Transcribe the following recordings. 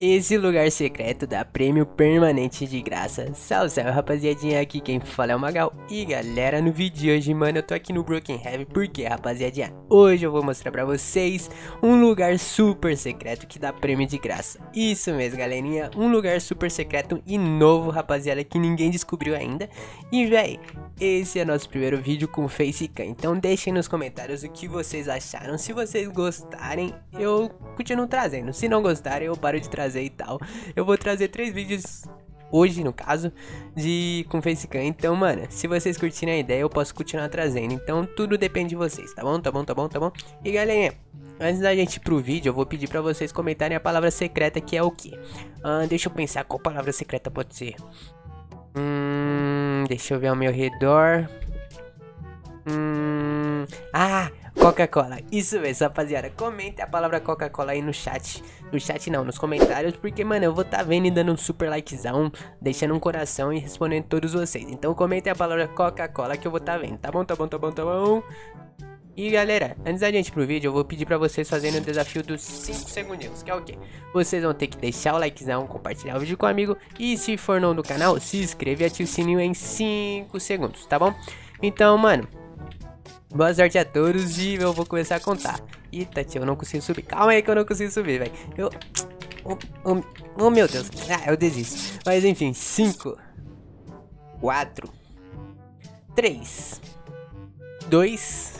Esse lugar secreto dá prêmio permanente de graça. Salve, salve rapaziadinha, aqui quem fala é o Magal. E galera, no vídeo de hoje, mano, eu tô aqui no Broken Heavy porque, rapaziadinha, hoje eu vou mostrar pra vocês um lugar super secreto que dá prêmio de graça. Isso mesmo, galerinha, um lugar super secreto e novo, rapaziada, que ninguém descobriu ainda. E, véi, esse é nosso primeiro vídeo com Facecam, então deixem nos comentários o que vocês acharam. Se vocês gostarem, eu continuo trazendo. Se não gostarem, eu paro de trazer e tal. Eu vou trazer três vídeos hoje, no caso, de com facecam. Então, mano, se vocês curtirem a ideia, eu posso continuar trazendo. Então, tudo depende de vocês, tá bom? Tá bom, tá bom, tá bom? E galerinha, antes da gente ir pro vídeo, eu vou pedir pra vocês comentarem a palavra secreta que é o que? Ah, deixa eu pensar qual palavra secreta pode ser. Hum, deixa eu ver ao meu redor. Hum, ah, Coca-Cola. Isso mesmo, rapaziada. Comente a palavra Coca-Cola aí no chat. No chat não, nos comentários. Porque, mano, eu vou tá vendo e dando um super likezão. Deixando um coração e respondendo todos vocês. Então comentem a palavra Coca-Cola que eu vou tá vendo. Tá bom, tá bom, tá bom, tá bom. E galera, antes da gente ir pro vídeo, eu vou pedir pra vocês fazerem o desafio dos 5 segundinhos, que é o quê? Vocês vão ter que deixar o likezão, compartilhar o vídeo com o amigo e se for novo no canal, se inscreve e ative o sininho em 5 segundos, tá bom? Então, mano, Boa sorte a todos e eu vou começar a contar. Eita, tio, eu não consigo subir. Calma aí que eu não consigo subir, velho. Eu... Oh, oh, oh, meu Deus. Ah, eu desisto. Mas enfim, 5, 4, 3, 2,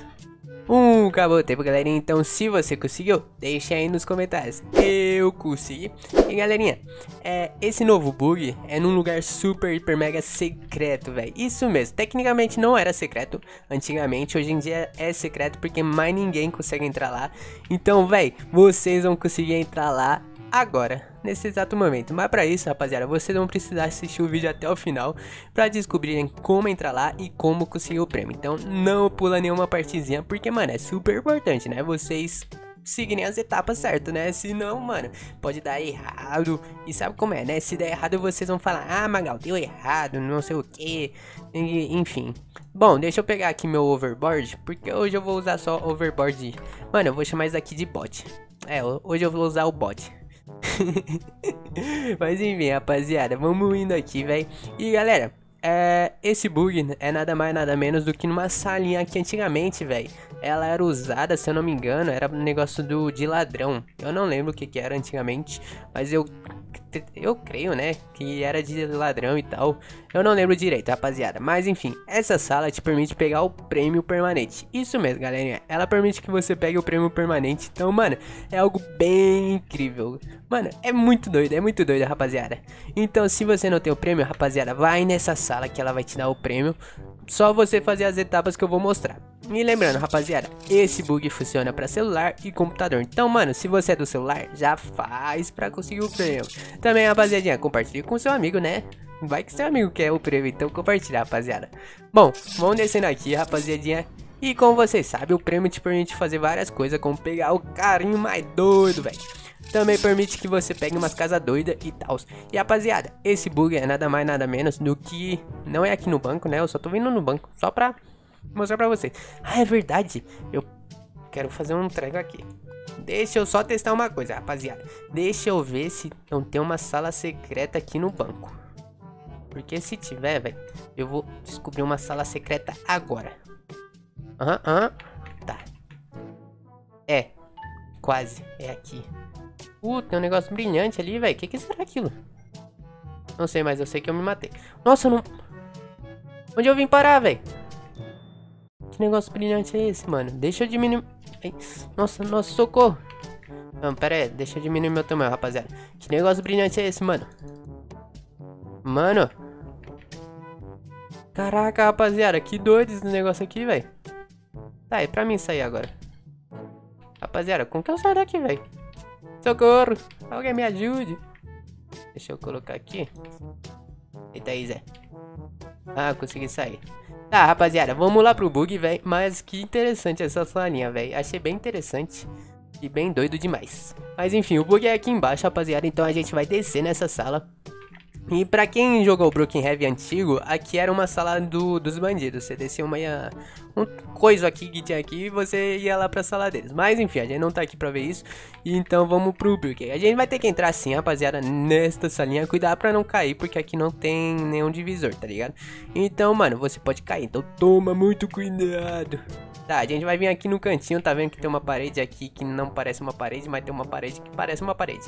um, acabou o tempo, galerinha. Então, se você conseguiu, deixa aí nos comentários. Eu consegui. E, galerinha, é, esse novo bug é num lugar super, hiper, mega secreto, velho. Isso mesmo. Tecnicamente não era secreto antigamente. Hoje em dia é secreto porque mais ninguém consegue entrar lá. Então, velho, vocês vão conseguir entrar lá agora, nesse exato momento. Mas para isso, rapaziada, vocês vão precisar assistir o vídeo até o final para descobrirem como entrar lá e como conseguir o prêmio. Então não pula nenhuma partezinha, porque, mano, é super importante, né? Vocês seguirem as etapas certas, né? Senão, mano, pode dar errado. E sabe como é, né? Se der errado, vocês vão falar, ah, Magal, deu errado, não sei o que. Enfim. Bom, deixa eu pegar aqui meu overboard, porque hoje eu vou usar só overboard. Mano, eu vou chamar isso aqui de bot. É, hoje eu vou usar o bot. Mas enfim, rapaziada, vamos indo aqui, velho. E galera, é, esse bug é nada mais nada menos do que numa salinha que antigamente, velho, ela era usada, se eu não me engano, era um negócio do de ladrão. Eu não lembro o que, que era antigamente, mas eu eu creio, né, que era de ladrão e tal. Eu não lembro direito, rapaziada. Mas enfim, essa sala te permite pegar o prêmio permanente. Isso mesmo, galerinha. Ela permite que você pegue o prêmio permanente. Então, mano, é algo bem incrível. Mano, é muito doido, é muito doido, rapaziada. Então, se você não tem o prêmio, rapaziada, vai nessa sala que ela vai te dar o prêmio. Só você fazer as etapas que eu vou mostrar. E lembrando, rapaziada, esse bug funciona para celular e computador. Então, mano, se você é do celular, já faz para conseguir o prêmio. Também, rapaziadinha, compartilhe com seu amigo, né? Vai que seu amigo quer o prêmio, então compartilha, rapaziada. Bom, vamos descendo aqui, rapaziadinha. E como vocês sabem, o prêmio te permite fazer várias coisas, como pegar o carinho mais doido, velho. Também permite que você pegue umas casas doidas e tal. E rapaziada, esse bug é nada mais nada menos do que... Não é aqui no banco, né? Eu só tô vindo no banco, só pra mostrar pra vocês. Ah, é verdade. Eu quero fazer um treco aqui. Deixa eu só testar uma coisa, rapaziada. Deixa eu ver se não tem uma sala secreta aqui no banco. Porque se tiver, velho, eu vou descobrir uma sala secreta agora. Aham, uhum. Uhum. Tá. É. Quase. É aqui. Uh, tem um negócio brilhante ali, velho. O que, que será aquilo? Não sei, mas eu sei que eu me matei. Nossa, não... Onde eu vim parar, velho? Que negócio brilhante é esse, mano? Deixa eu diminuir... Nossa, nossa, socorro. Não, pera aí. Deixa eu diminuir meu tamanho, rapaziada. Que negócio brilhante é esse, mano? Mano. Caraca, rapaziada. Que doido esse negócio aqui, velho. Tá, e pra mim sair agora? Rapaziada, como que eu saio daqui, velho? Socorro! Alguém me ajude! Deixa eu colocar aqui. Eita aí, Zé. Ah, consegui sair. Tá, rapaziada, vamos lá pro bug, velho. Mas que interessante essa salinha, velho. Achei bem interessante. E bem doido demais. Mas enfim, o bug é aqui embaixo, rapaziada. Então a gente vai descer nessa sala. E pra quem jogou o Broken Heavy antigo, aqui era uma sala do, dos bandidos. Você descia uma um coisa aqui que tinha aqui e você ia lá pra sala deles. Mas enfim, a gente não tá aqui pra ver isso. Então vamos pro Broken. A gente vai ter que entrar assim, rapaziada, nesta salinha. Cuidar pra não cair, porque aqui não tem nenhum divisor, tá ligado? Então, mano, você pode cair. Então toma muito cuidado. Tá, a gente vai vir aqui no cantinho, tá vendo que tem uma parede aqui que não parece uma parede, mas tem uma parede que parece uma parede.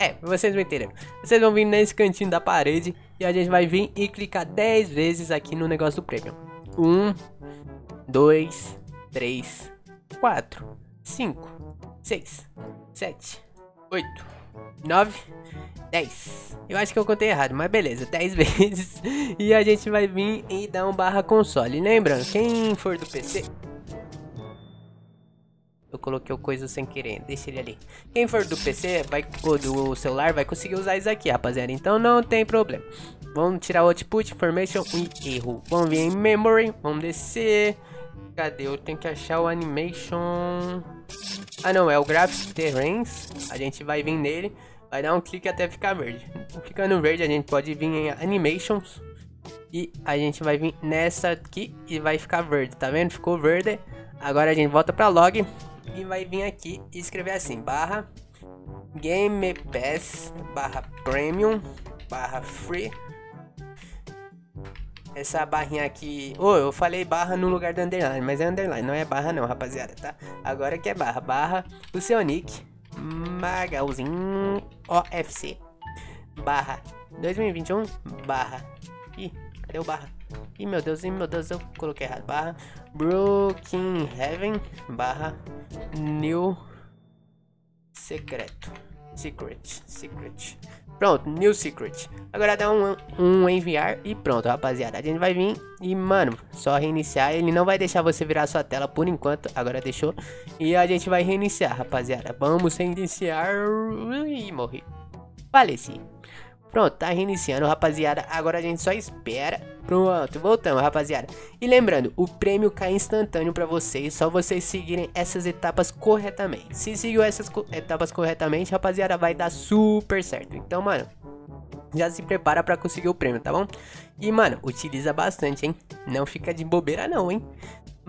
É, vocês vão entender. Vocês vão vir nesse cantinho da parede e a gente vai vir e clicar 10 vezes aqui no negócio do prêmio. 1, 2, 3, 4, 5, 6, 7, 8, 9, 10. Eu acho que eu contei errado, mas beleza, 10 vezes. E a gente vai vir e dar um barra console. Lembrando, quem for do PC, eu coloquei o coisa sem querer, deixa ele ali. Quem for do PC vai, ou do celular vai conseguir usar isso aqui, rapaziada. Então não tem problema. Vamos tirar o output, information e erro. Vamos vir em memory, vamos descer. Cadê? Eu tenho que achar o animation. Ah não, é o graphic terrains. A gente vai vir nele, vai dar um clique até ficar verde. Ficando verde a gente pode vir em animations. E a gente vai vir nessa aqui e vai ficar verde, tá vendo? Ficou verde. Agora a gente volta pra log e vai vir aqui e escrever assim, barra Game Pass, barra Premium, barra Free. Essa barrinha aqui... Oh, eu falei barra no lugar do underline, mas é underline, não é barra não, rapaziada, tá? Agora que é barra, barra, o seu nick, Magalzinho OFC, barra 2021, barra... Ih, cadê o barra? Ih, meu Deus, ih, meu Deus, eu coloquei errado, barra Broken Heaven, barra New Secreto. Secret, Secret. Pronto, New Secret. Agora dá um, um enviar e pronto, rapaziada. A gente vai vir e, mano, só reiniciar. Ele não vai deixar você virar sua tela por enquanto. Agora deixou. E a gente vai reiniciar, rapaziada. Vamos reiniciar. Ih, morri. Faleci. Pronto, tá reiniciando, rapaziada. Agora a gente só espera. Pronto, voltamos, rapaziada. E lembrando, o prêmio cai instantâneo pra vocês. Só vocês seguirem essas etapas corretamente. Se seguiu essas co etapas corretamente, rapaziada, vai dar super certo. Então, mano, já se prepara pra conseguir o prêmio, tá bom? E, mano, utiliza bastante, hein? Não fica de bobeira não, hein?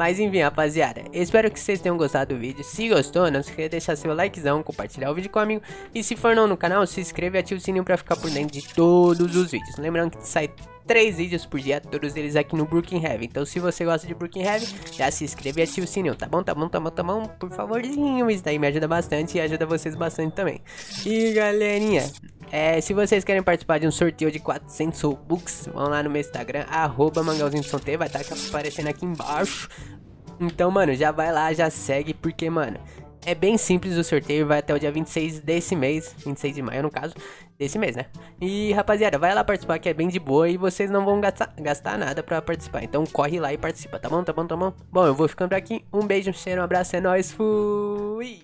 Mas enfim, rapaziada, espero que vocês tenham gostado do vídeo. Se gostou, não se esqueça de deixar seu likezão, compartilhar o vídeo comigo. E se for novo no canal, se inscreva e ative o sininho pra ficar por dentro de todos os vídeos. Lembrando que sai três vídeos por dia, todos eles aqui no Brooklyn Heavy. Então se você gosta de Brooklyn Heavy, já se inscreve e ative o sininho, tá bom? Tá bom, tá bom, tá bom? Por favorzinho, isso daí me ajuda bastante e ajuda vocês bastante também. E galerinha, é, se vocês querem participar de um sorteio de 400 Robux, vão lá no meu Instagram, arroba mangalzinho vai estar tá aparecendo aqui embaixo. Então, mano, já vai lá, já segue, porque, mano, é bem simples o sorteio, vai até o dia 26 desse mês, 26 de maio no caso, desse mês, né? E rapaziada, vai lá participar que é bem de boa e vocês não vão gastar, gastar nada pra participar. Então corre lá e participa, tá bom? Tá bom? Tá bom? Bom, eu vou ficando por aqui. Um beijo, um cheiro, um abraço, é nóis, fui!